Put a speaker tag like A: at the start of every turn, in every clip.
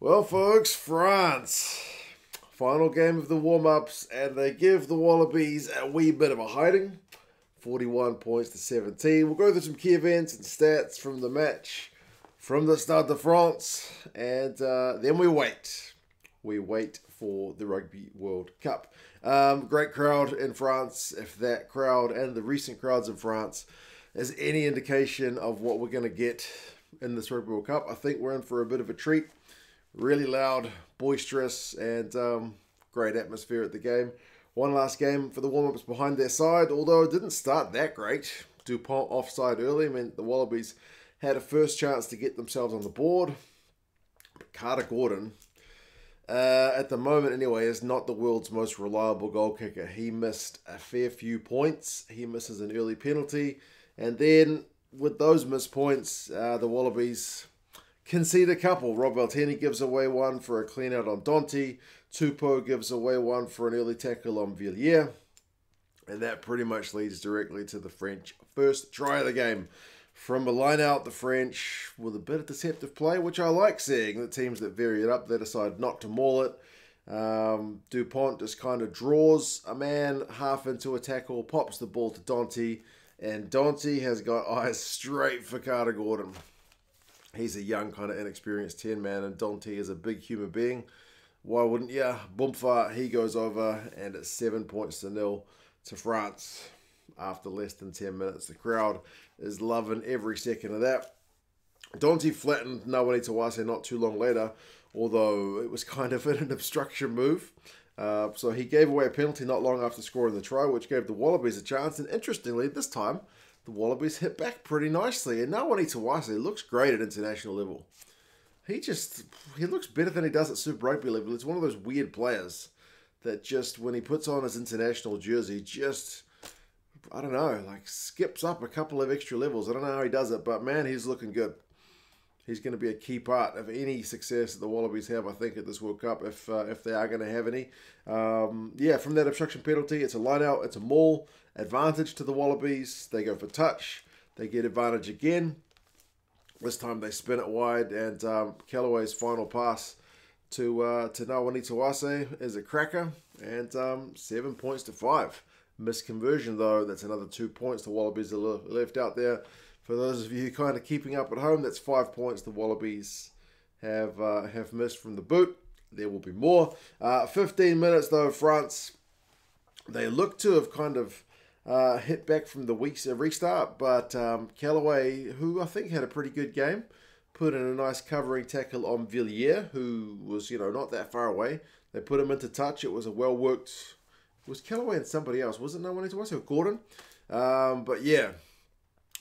A: Well, folks, France. Final game of the warm ups, and they give the Wallabies a wee bit of a hiding 41 points to 17. We'll go through some key events and stats from the match from the Stade de France, and uh, then we wait. We wait for the Rugby World Cup. Um, great crowd in France. If that crowd and the recent crowds in France is any indication of what we're going to get in this Rugby World Cup, I think we're in for a bit of a treat. Really loud, boisterous, and um, great atmosphere at the game. One last game for the warm ups behind their side, although it didn't start that great. Dupont offside early meant the Wallabies had a first chance to get themselves on the board. But Carter Gordon, uh, at the moment anyway, is not the world's most reliable goal kicker. He missed a fair few points. He misses an early penalty. And then with those missed points, uh, the Wallabies concede a couple. Rob Valetini gives away one for a clean out on Danty. Tupou gives away one for an early tackle on Villiere. And that pretty much leads directly to the French first try of the game. From a line out, the French with a bit of deceptive play, which I like seeing. The teams that vary it up, they decide not to maul it. Um, Dupont just kind of draws a man half into a tackle, pops the ball to Danty, and Danty has got eyes straight for Carter Gordon he's a young, kind of inexperienced 10 man, and Danty is a big human being. Why wouldn't you? Boomfa, he goes over, and it's seven points to nil to France after less than 10 minutes. The crowd is loving every second of that. Danty flattened Nawaqanitawase not too long later, although it was kind of an obstruction move. Uh, so he gave away a penalty not long after scoring the try, which gave the Wallabies a chance. And interestingly, this time the Wallabies hit back pretty nicely. And Nawaqanitawase looks great at international level. He just he looks better than he does at Super Rugby level. It's one of those weird players that just when he puts on his international jersey, just I don't know, like skips up a couple of extra levels. I don't know how he does it, but man, he's looking good. He's going to be a key part of any success that the Wallabies have, I think, at this World Cup, if uh, if they are going to have any. Um, yeah, from that obstruction penalty, it's a line out, it's a maul, advantage to the Wallabies. They go for touch, they get advantage again. This time they spin it wide, and um, Kellaway's final pass to uh, to Nawaqanitawase is a cracker, and um, seven points to five. Missed Misconversion though, that's another two points. The Wallabies are left out there. For those of you kind of keeping up at home, that's five points the Wallabies have uh, have missed from the boot. There will be more. Uh, 15 minutes though, France. They look to have kind of uh, hit back from the week's restart, but um, Kellaway, who I think had a pretty good game, put in a nice covering tackle on Villiere, who was you know not that far away. They put him into touch. It was a well worked. Was Kellaway and somebody else? Was it no one? It was Gordon. Um, but yeah,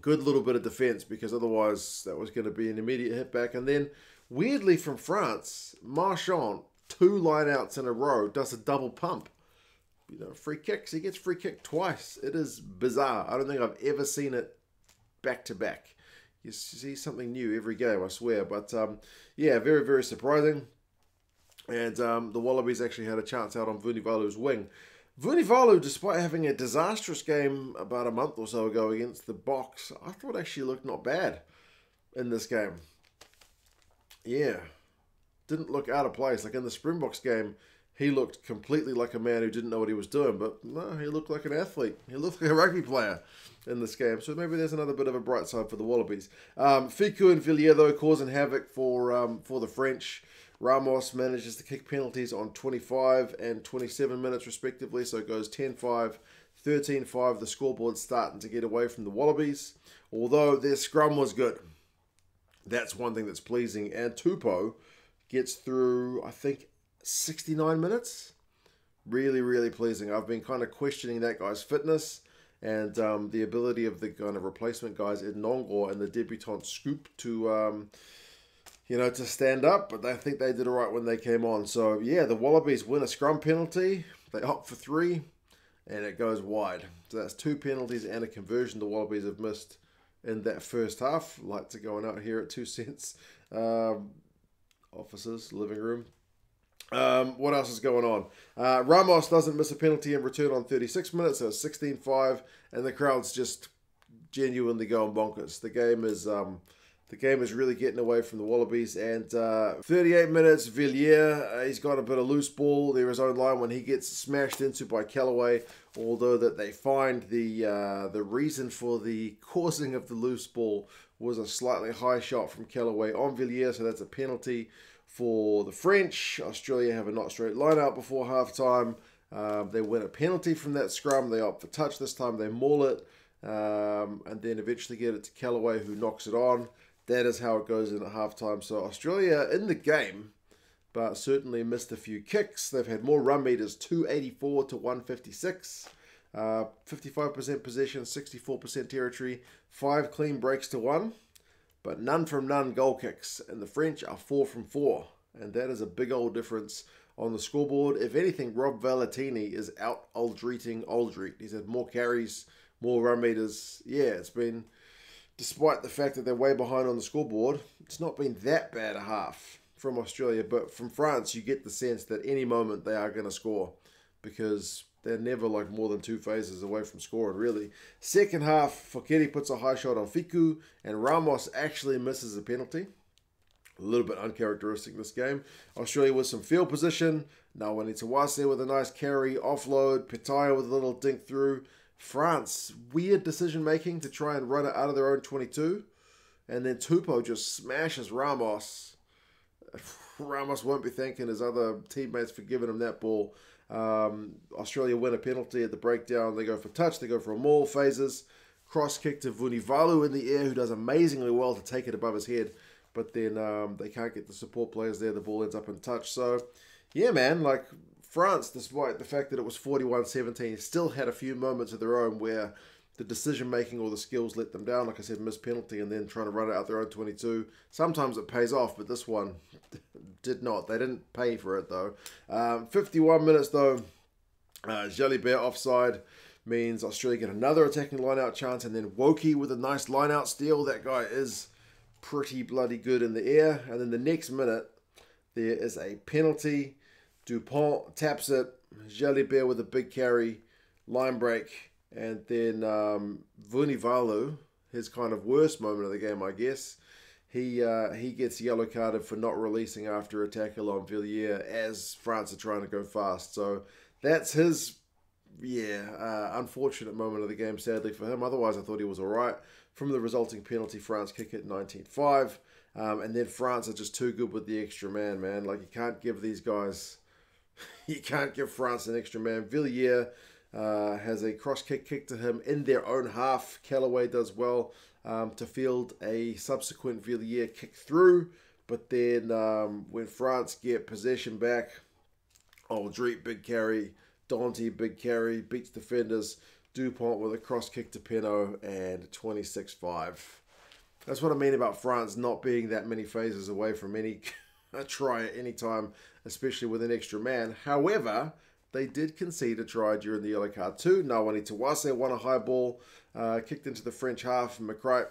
A: good little bit of defence because otherwise that was going to be an immediate hit back. And then, weirdly, from France, Marchand, two lineouts in a row, does a double pump. You know, free kicks. He gets free kicked twice. It is bizarre. I don't think I've ever seen it back to back. You see something new every game, I swear. But um, yeah, very, very surprising. And um, the Wallabies actually had a chance out on Vunivalu's wing. Vunivalu, despite having a disastrous game about a month or so ago against the Boks, I thought actually looked not bad in this game. Yeah, didn't look out of place. Like in the Springboks game, he looked completely like a man who didn't know what he was doing, but no, he looked like an athlete. He looked like a rugby player in this game. So maybe there's another bit of a bright side for the Wallabies. Um, Fickou and Villiere, though, causing havoc for um, for the French. Ramos manages to kick penalties on 25 and 27 minutes respectively, so it goes 10-5, 13-5. The scoreboard's starting to get away from the Wallabies, although their scrum was good. That's one thing that's pleasing. And Tupou gets through, I think, 69 minutes. Really, really pleasing. I've been kind of questioning that guy's fitness and um, the ability of the kind of replacement guys in Nonggorr and the debutant Schoupp to... Um, you know, to stand up, but I think they did all right when they came on. So, yeah, the Wallabies win a scrum penalty. They opt for three, and it goes wide. So that's two penalties and a conversion the Wallabies have missed in that first half. Like to going out here at two cents. Um, offices, living room. Um, what else is going on? Uh, Ramos doesn't miss a penalty in return on 36 minutes, so 16 5, and the crowd's just genuinely going bonkers. The game is. Um, the game is really getting away from the Wallabies. And uh, 38 minutes, Villiere, uh, he's got a bit of loose ball There his own line when he gets smashed into by Kellaway. Although that they find the uh, the reason for the causing of the loose ball was a slightly high shot from Kellaway on Villiere, so that's a penalty for the French. Australia have a not straight line out before half time. Um, they win a penalty from that scrum. They opt for touch this time. They maul it. Um, and then eventually get it to Kellaway, who knocks it on that is how it goes in at halftime. So Australia in the game, but certainly missed a few kicks. They've had more run meters, 284 to 156. Uh, 55% possession, 64% territory, five clean breaks to one, but none from none goal kicks. And the French are four from four. And that is a big old difference on the scoreboard. If anything, Rob Valetini is out Aldreting Alldritt. He's had more carries, more run meters. Yeah, it's been despite the fact that they're way behind on the scoreboard, it's not been that bad a half from Australia. But from France, you get the sense that any moment they are going to score because they're never like more than two phases away from scoring, really. Second half, Foketi puts a high shot on Fickou, and Ramos actually misses a penalty. A little bit uncharacteristic this game. Australia with some field position. Nawaqanitawase with a nice carry, offload. Petaia with a little dink through. France, weird decision making to try and run it out of their own 22. And then Tupou just smashes Ramos. Ramos won't be thanking his other teammates for giving him that ball. Um, Australia win a penalty at the breakdown. They go for touch, they go for a maul, phases. Cross kick to Vunivalu in the air, who does amazingly well to take it above his head. But then um, they can't get the support players there. The ball ends up in touch. So, yeah, man, like France, despite the fact that it was 41 17, still had a few moments of their own where the decision making or the skills let them down. Like I said, missed penalty and then trying to run it out their own 22. Sometimes it pays off, but this one did not. They didn't pay for it though. Um, 51 minutes though, uh, Jalibert offside means Australia get another attacking line out chance and then Woki with a nice line out steal. That guy is pretty bloody good in the air. And then the next minute, there is a penalty Dupont taps it. Jalibert with a big carry, line break, and then um, Vunivalu, his kind of worst moment of the game, I guess. He uh, he gets yellow carded for not releasing after a tackle on Villiere as France are trying to go fast. So that's his yeah, uh, unfortunate moment of the game, sadly for him. Otherwise, I thought he was all right. From the resulting penalty, France kick it 19 5. Um, and then France are just too good with the extra man, man. Like, you can't give these guys you can't give France an extra man. Villiere uh, has a cross kick kick to him in their own half. Kellaway does well um, to field a subsequent Villiere kick through. But then um, when France get possession back, Alldritt big carry, Danty big carry, beats defenders. Dupont with a cross kick to Penaud and 26 5. That's what I mean about France not being that many phases away from any a try at any time, especially with an extra man. However, they did concede a try during the yellow card too. Nawaqanitawase won a high ball, uh, kicked into the French half, and McReight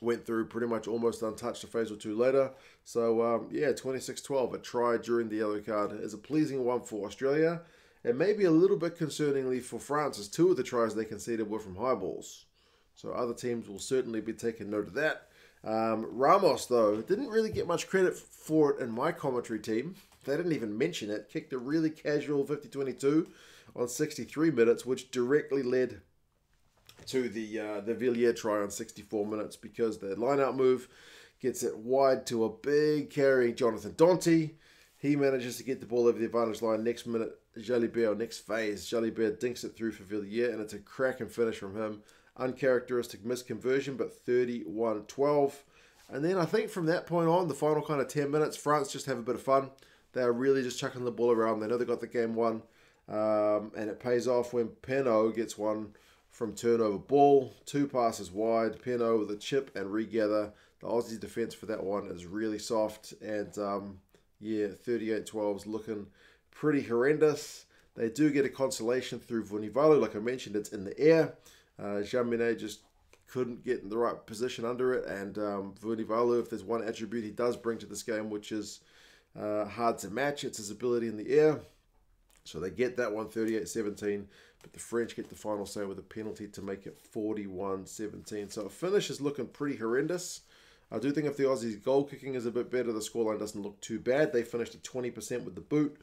A: went through pretty much almost untouched a phase or two later. So, um, yeah, 26 12, a try during the yellow card is a pleasing one for Australia. And maybe a little bit concerningly for France, as two of the tries they conceded were from high balls. So, other teams will certainly be taking note of that. Um, Ramos, though, didn't really get much credit for it in my commentary team. They didn't even mention it. Kicked a really casual 50 22 on 63 minutes, which directly led to the uh, the Villiere try on 64 minutes because the lineout move gets it wide to a big carrying Jonathan Danty. He manages to get the ball over the advantage line. Next minute, Jalibert, next phase, Jalibert dinks it through for Villiere, and it's a cracking finish from him uncharacteristic misconversion, but 31 12. And then I think from that point on, the final kind of 10 minutes, France just have a bit of fun. They are really just chucking the ball around. They know they got the game won. Um, and it pays off when Penaud gets one from turnover ball. Two passes wide. Penaud with a chip and regather. The Aussie defense for that one is really soft. And um, yeah, 38 12 is looking pretty horrendous. They do get a consolation through Vunivalu. Like I mentioned, it's in the air. Uh, Jaminet just couldn't get in the right position under it, and um, Vunivalu, if there's one attribute he does bring to this game, which is uh, hard to match, it's his ability in the air. So they get that one 38-17, but the French get the final say with a penalty to make it 41-17. So a finish is looking pretty horrendous. I do think if the Aussies' goal kicking is a bit better, the scoreline doesn't look too bad. They finished at 20% with the boot,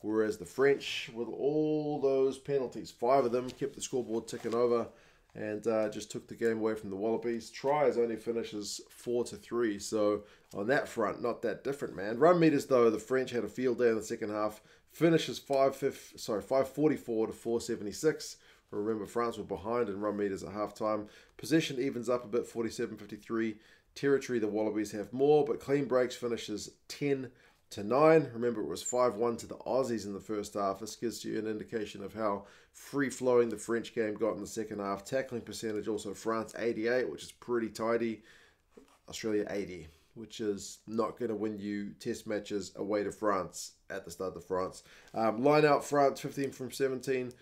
A: whereas the French, with all those penalties, five of them, kept the scoreboard ticking over and uh, just took the game away from the Wallabies. Tries only finishes four to three, so on that front, not that different, man. Run meters though, the French had a field day in the second half. Finishes five fifth, sorry five forty four to four seventy six. Remember, France were behind in run meters at halftime. Possession evens up a bit, 47 53. Territory, the Wallabies have more, but clean breaks finishes 10 to 9. Remember, it was 5 1 to the Aussies in the first half. This gives you an indication of how free flowing the French game got in the second half. Tackling percentage also France 88, which is pretty tidy. Australia 80, which is not going to win you test matches away to France at the start of France. Um, line out France 15 from 17.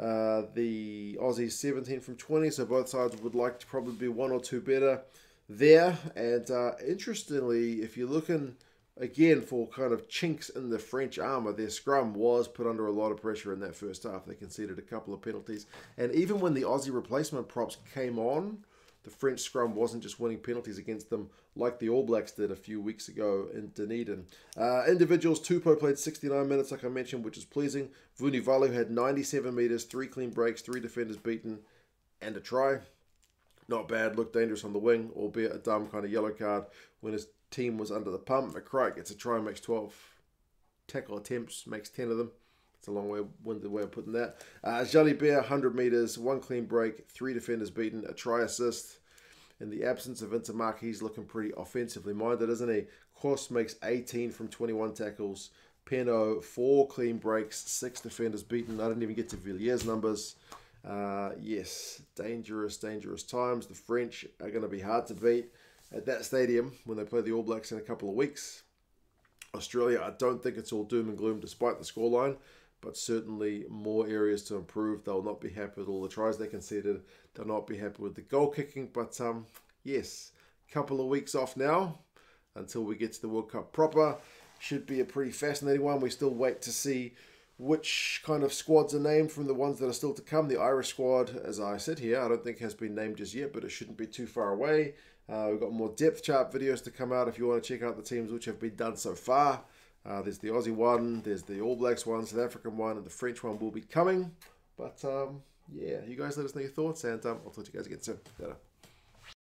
A: Uh, the Aussies 17 from 20, so both sides would like to probably be one or two better there. And uh, interestingly, if you're looking again for kind of chinks in the French armour, their scrum was put under a lot of pressure in that first half. They conceded a couple of penalties. And even when the Aussie replacement props came on, the French scrum wasn't just winning penalties against them like the All Blacks did a few weeks ago in Dunedin. Uh, individuals, Tupou played 69 minutes, like I mentioned, which is pleasing. Vunivalu had 97 metres, three clean breaks, three defenders beaten, and a try. Not bad, looked dangerous on the wing, albeit a dumb kind of yellow card when his team was under the pump. McReight gets a try, makes 12 tackle attempts, makes 10 of them. It's a long way, winded way of putting that. Uh, Jalibert, 100 metres, one clean break, three defenders beaten, a try assist. In the absence of Ntamack, he's looking pretty offensively minded, isn't he? Cros makes 18 from 21 tackles. Penaud, four clean breaks, six defenders beaten. I didn't even get to Villiere's numbers. Uh, yes, dangerous, dangerous times. The French are going to be hard to beat at that stadium when they play the All Blacks in a couple of weeks. Australia, I don't think it's all doom and gloom despite the scoreline but certainly more areas to improve. They'll not be happy with all the tries they conceded. They'll not be happy with the goal kicking. But um, yes, couple of weeks off now until we get to the World Cup proper. Should be a pretty fascinating one. We still wait to see which kind of squads are named from the ones that are still to come. The Irish squad, as I said here, I don't think has been named just yet, but it shouldn't be too far away. Uh, we've got more depth chart videos to come out if you want to check out the teams which have been done so far. Uh, there's the Aussie one, there's the All Blacks one, South African one, and the French one will be coming. But um, yeah, you guys let us know your thoughts, and um, I'll talk to you guys again soon. Later.